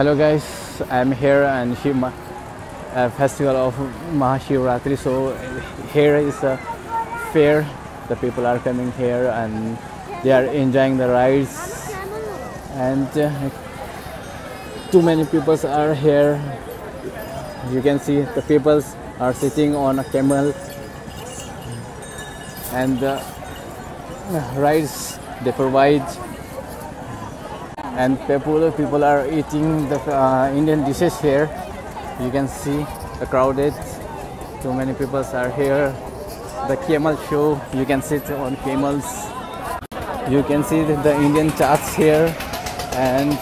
hello guys. I'm here and Shima, uh, festival of mahashivratri. So here is a fair. The people are coming here and they are enjoying the rides. And uh, too many people are here. You can see the people are sitting on a camel. And the rides they provide and people people are eating the uh, Indian dishes here. You can see the crowded. Too many people are here. The camel show you can sit on camels you can see the, Indian chaats here and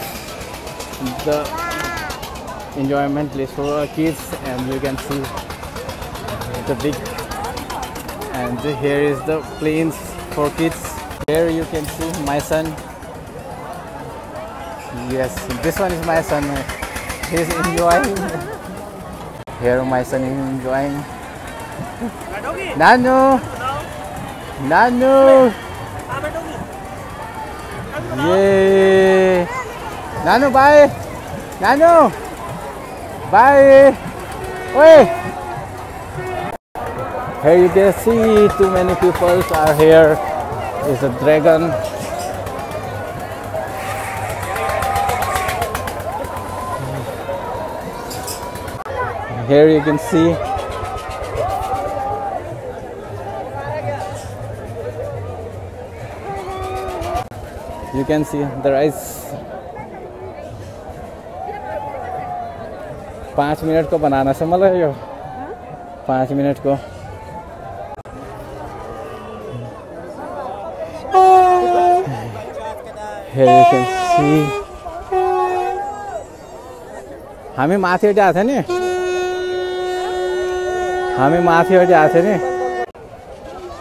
the enjoyment place for kids. And you can see the big and here is the planes for kids. Here you can see my son yes this one is my son. He's enjoying. Here my son is enjoying. Nanu! Nanu! Yay! Nanu bye! Nanu! Bye! Wait. Here you can see too many people are here. Is a dragon. Here you can see you can see the rice पाँच मिनटको बनाना छ मलाई यो पाँच can see हामी माथिपट्टि आएको थियो नि हामी माथिपट्टि आएको थियो नि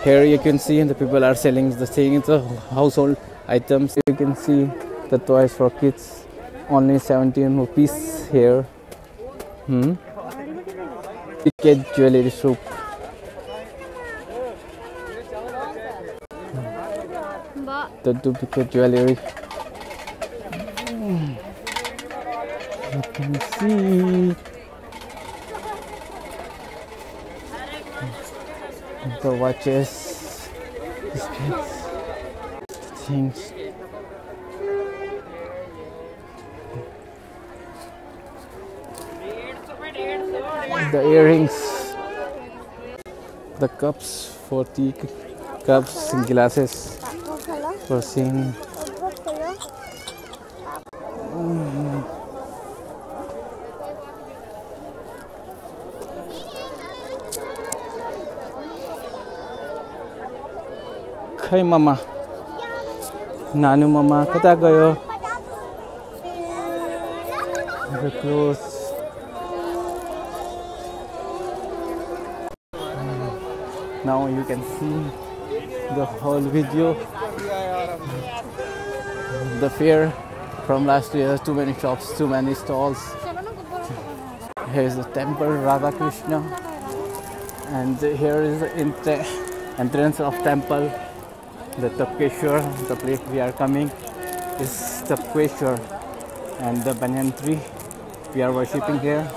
Here you can see the people are selling the things, the household items. You can see the toys for kids. Only 17 rupees here. Hmm. Ticket jewelry shop. The duplicate jewelry. You can see the watches, biscuits, things. The earrings, the cups for tea, cups, glasses for seeing. はいママなぬママ肩がよ Very close. Now you can see the whole video. The fear from last year, too many shops, too many stalls. Here's the temple Radha Krishna and here is the entrance of temple The Tapkeshwar, the place we are coming is Tapkeshwar, and the banyan tree we are worshipping here.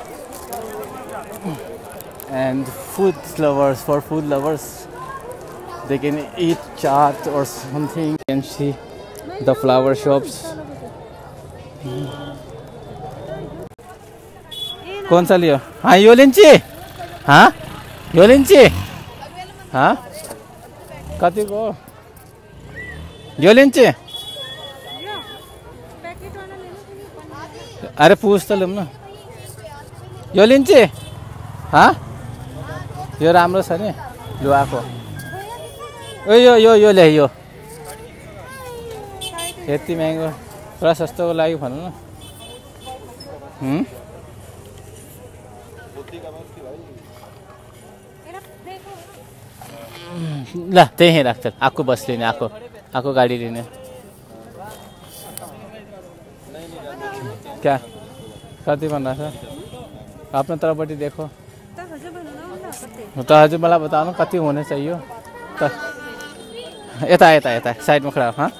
And food lovers, for food lovers, they can eat chaat or something. You can see the flower shops. कौन सा लियो हाँ यो लिन्ची हाँ यो लिन्ची हाँ कतिको हो? यो लिन्ची अरे पूछ त लिउँ न यो लिन्ची हाँ यो राम्रो छ नि लु आएको ओ यो यो यो ल्याइ यो यति महँगो पुरा सस्तोको लागि भनौँ न? ल त्यहीँ राख्छ आएको बस लिने आएको आएको गाडी लेने। क्या? कति भन्दा छ आफ्नो तर्फपट्टि देखो। तो हजुर मैं बताउनु कति हुने चाहियो त यता यता यता साइडमा खडा हाँ?